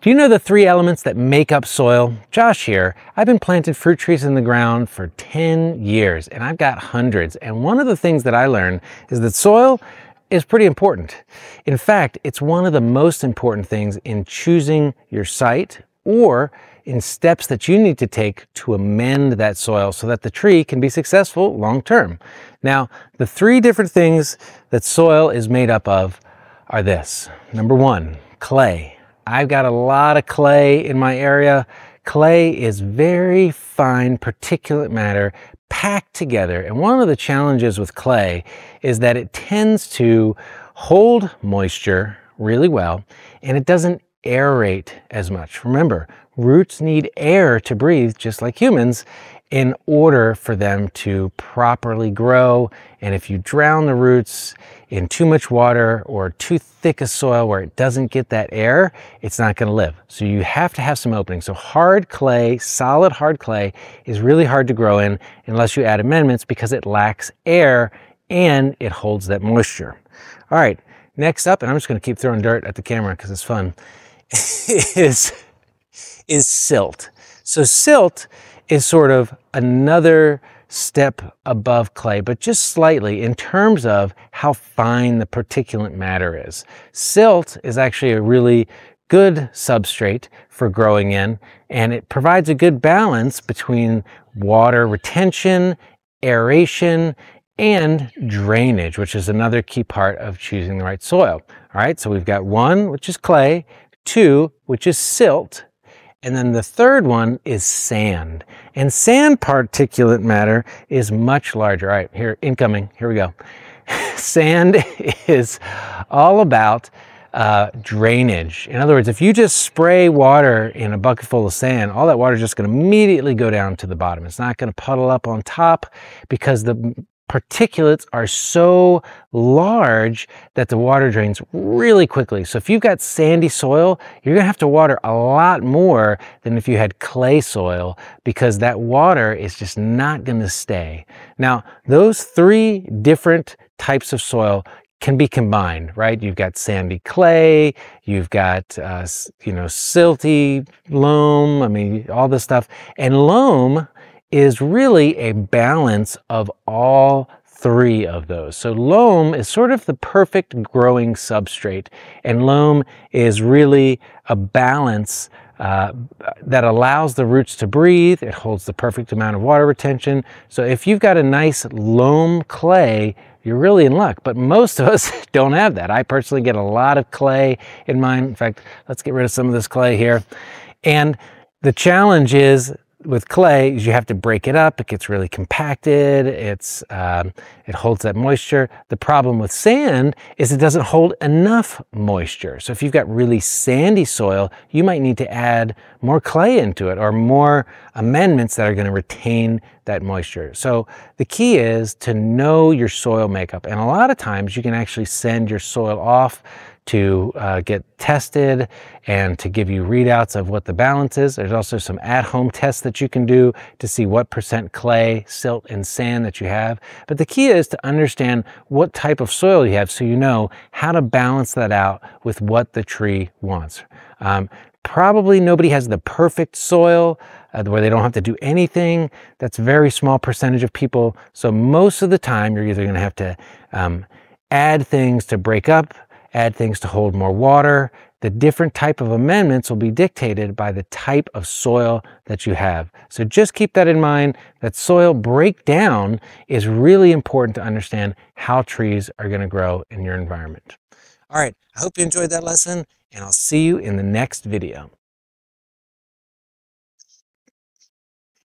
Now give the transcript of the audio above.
Do you know the three elements that make up soil? Josh here. I've been planting fruit trees in the ground for 10 years and I've got hundreds. And one of the things that I learned is that soil is pretty important. In fact, it's one of the most important things in choosing your site or in steps that you need to take to amend that soil so that the tree can be successful long term. Now, the three different things that soil is made up of are this. Number one, clay. I've got a lot of clay in my area. Clay is very fine particulate matter packed together. And one of the challenges with clay is that it tends to hold moisture really well and it doesn't aerate as much. Remember, roots need air to breathe just like humans in order for them to properly grow. And if you drown the roots in too much water or too thick a soil where it doesn't get that air, it's not gonna live. So you have to have some opening. So hard clay, solid hard clay is really hard to grow in unless you add amendments because it lacks air and it holds that moisture. All right, next up, and I'm just gonna keep throwing dirt at the camera because it's fun, is, is silt. So silt is sort of another step above clay, but just slightly in terms of how fine the particulate matter is. Silt is actually a really good substrate for growing in, and it provides a good balance between water retention, aeration, and drainage, which is another key part of choosing the right soil. All right, so we've got one, which is clay, two, which is silt, and then the third one is sand. And sand particulate matter is much larger. All right, here, incoming, here we go. sand is all about uh, drainage. In other words, if you just spray water in a bucket full of sand, all that water is just going to immediately go down to the bottom. It's not going to puddle up on top because the particulates are so large that the water drains really quickly. So if you've got sandy soil, you're gonna have to water a lot more than if you had clay soil because that water is just not gonna stay. Now, those three different types of soil can be combined, right? You've got sandy clay, you've got, uh, you know, silty loam, I mean, all this stuff. And loam is really a balance of all three of those. So loam is sort of the perfect growing substrate and loam is really a balance uh, that allows the roots to breathe. It holds the perfect amount of water retention. So if you've got a nice loam clay, you're really in luck, but most of us don't have that. I personally get a lot of clay in mine. In fact, let's get rid of some of this clay here. And the challenge is with clay is you have to break it up. It gets really compacted. It's um, it holds that moisture. The problem with sand is it doesn't hold enough moisture. So if you've got really sandy soil, you might need to add more clay into it or more amendments that are going to retain that moisture. So the key is to know your soil makeup. And a lot of times you can actually send your soil off to uh, get tested and to give you readouts of what the balance is. There's also some at-home tests that you can do to see what percent clay, silt, and sand that you have. But the key is to understand what type of soil you have so you know how to balance that out with what the tree wants. Um, probably nobody has the perfect soil uh, where they don't have to do anything. That's a very small percentage of people. So most of the time, you're either going to have to um, add things to break up add things to hold more water. The different type of amendments will be dictated by the type of soil that you have. So just keep that in mind that soil breakdown is really important to understand how trees are going to grow in your environment. All right, I hope you enjoyed that lesson and I'll see you in the next video.